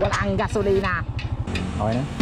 walang gasolina. Thôi nữa